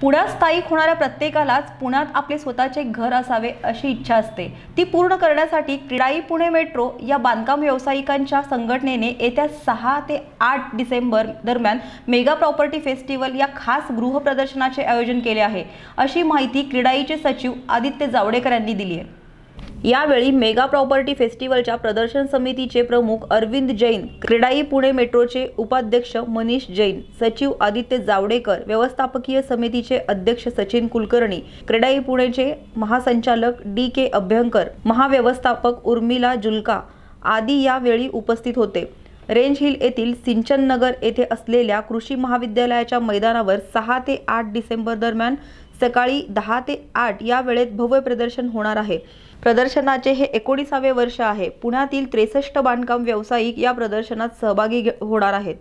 पुण्यात स्थायिक होणाऱ्या प्रत्येकालाच पुण्यात आपले स्वतःचे घर असावे अशी इच्छा असते. ती पूर्ण करण्यासाठी क्रीडाई पुणे मेट्रो या बांधकाम व्यावसायिकांच्या संघटनेने येत्या सहा ते आठ डिसेंबर दरम्यान मेगा प्रॉपर्टी फेस्टिवल या खास गृहप्रदर्शनाचे आयोजन केले आहे. अशी माहिती क्रीडाईचे सचिव आदित्य जावडेकर यांनी दिली आहे. यावेळी मेगा प्रॉपर्टी फेस्टिवलच्या प्रदर्शन समितीचे प्रमुख अरविंद जैन क्रीडाई पुणे मेट्रोचे उपाध्यक्ष मनीष जैन सचिव आदित्य जावडेकर व्यवस्थापकीय समितीचे अध्यक्ष सचिन कुलकर्णी क्रीडाई पुणेचे महासंचालक डी के अभ्यंकर महाव्यवस्थापक उर्मिला जुल्का आदी यावेळी उपस्थित होते. रेंज हिल येथील सिंचन नगर येथे असलेल्या कृषी महाविद्यालयाच्या मैदानावर सहा ते आठ डिसेंबर दरम्यान सकाळी दहा ते आठ या वेळेत भव्य प्रदर्शन होणार आहे. प्रदर्शनाचे हे एकोणीसावे वर्ष आहे. पुण्यातील त्रेसष्ट बांधकाम व्यावसायिक या प्रदर्शनात सहभागी होणार आहेत.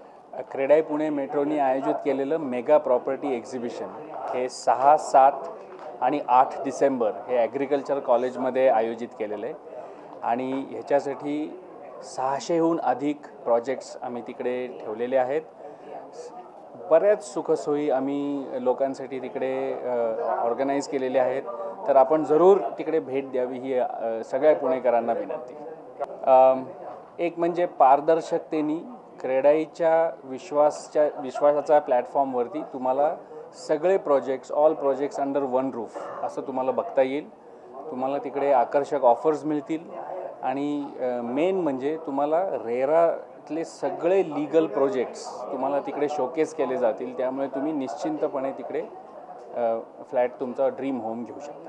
क्रीडाई पुणे मेट्रोनी आयोजित केलेलं मेगा प्रॉपर्टी एक्झिबिशन हे सहा सात आणि आठ डिसेंबर हे ॲग्रिकल्चर कॉलेजमध्ये आयोजित केलेलं आहे. आणि ह्याच्यासाठी सहाशेहून अधिक प्रोजेक्ट्स आम्ही तिकडे ठेवलेले आहेत. बऱ्याच सुखसोयी आम्ही लोकांसाठी तिकडे ऑर्गनाईज केलेले आहेत. तर आपण जरूर तिकडे भेट द्यावी ही सगळ्या पुणेकरांना विनंती. एक म्हणजे पारदर्शकतेनी क्रेडाईच्या विश्वासच्या विश्वासाच्या प्लॅटफॉर्मवरती तुम्हाला सगळे projects all projects under one roof असं तुम्हाला बघता येईल. तुम्हाला तिकडे आकर्षक ऑफर्स मिळतील. आणि मेन म्हणजे तुम्हाला रेरा रेरातले सगळे लीगल प्रोजेक्ट्स तुम्हाला तिकडे शोकेस केले जातील त्यामुळे तुम्ही निश्चिंतपणे तिकडे फ्लॅट तुमचा ड्रीम होम घेऊ शकता.